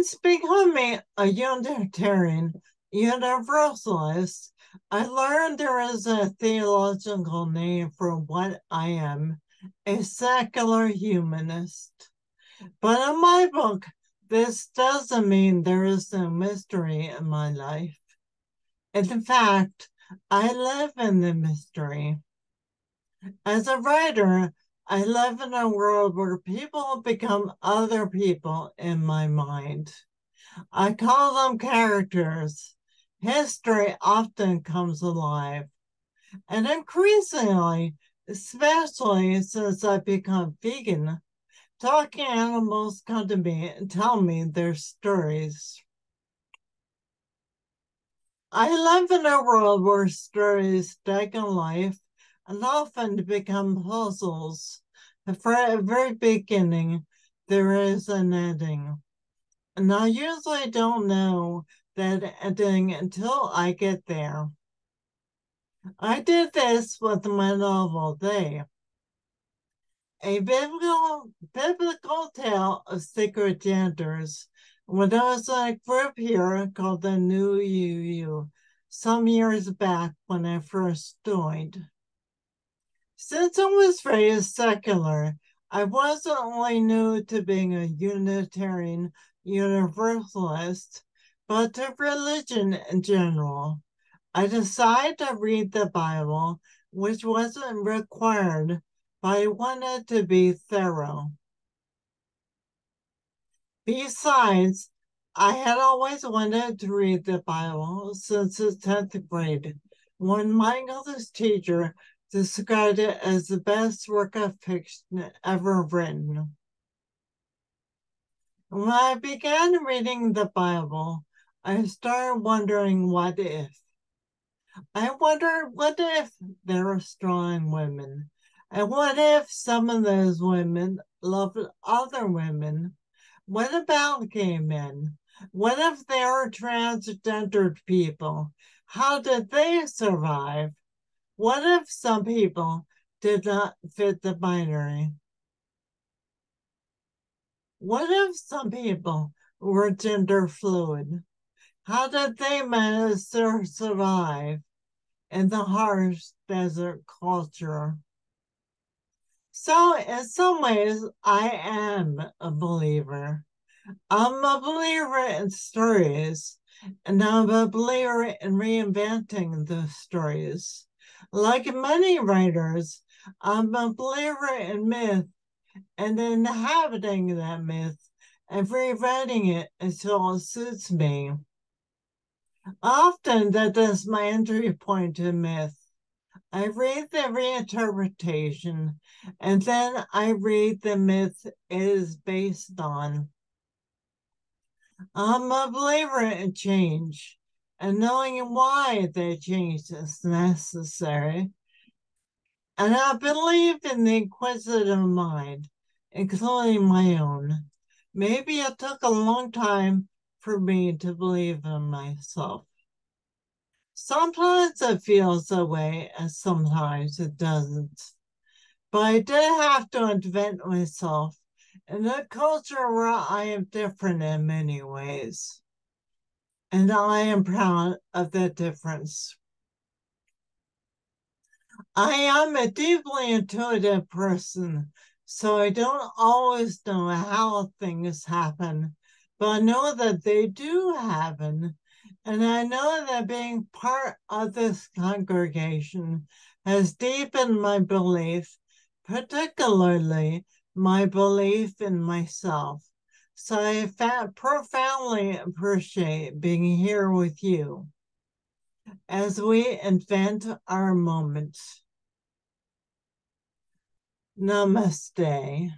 Since becoming a Unitarian Universalist, I learned there is a theological name for what I am a secular humanist. But in my book, this doesn't mean there is no mystery in my life. In fact, I live in the mystery. As a writer, I live in a world where people become other people in my mind. I call them characters. History often comes alive. And increasingly, especially since I've become vegan, talking animals come to me and tell me their stories. I live in a world where stories take on life and often become puzzles. For the very beginning, there is an ending. And I usually don't know that ending until I get there. I did this with my novel They, a biblical, biblical tale of secret genders when I was a group here called the New UU some years back when I first joined. Since I was raised secular, I wasn't only new to being a Unitarian Universalist, but to religion in general. I decided to read the Bible, which wasn't required, but I wanted to be thorough. Besides, I had always wanted to read the Bible since the 10th grade, when my English teacher described it as the best work of fiction ever written. When I began reading the Bible, I started wondering what if. I wondered what if there were strong women, and what if some of those women loved other women? What about gay men? What if they are transgendered people? How did they survive? What if some people did not fit the binary? What if some people were gender fluid? How did they manage to survive in the harsh desert culture? So, in some ways, I am a believer. I'm a believer in stories, and I'm a believer in reinventing the stories. Like many writers, I'm a believer in myth and inhabiting that myth and rewriting it until it suits me. Often that is my entry point to myth. I read the reinterpretation and then I read the myth it is based on. I'm a believer in change and knowing why the change is necessary. And I believe in the inquisitive mind, including my own. Maybe it took a long time for me to believe in myself. Sometimes it feels that way, and sometimes it doesn't. But I did have to invent myself in a culture where I am different in many ways and I am proud of that difference. I am a deeply intuitive person, so I don't always know how things happen, but I know that they do happen. And I know that being part of this congregation has deepened my belief, particularly my belief in myself. So I profoundly appreciate being here with you as we invent our moments. Namaste.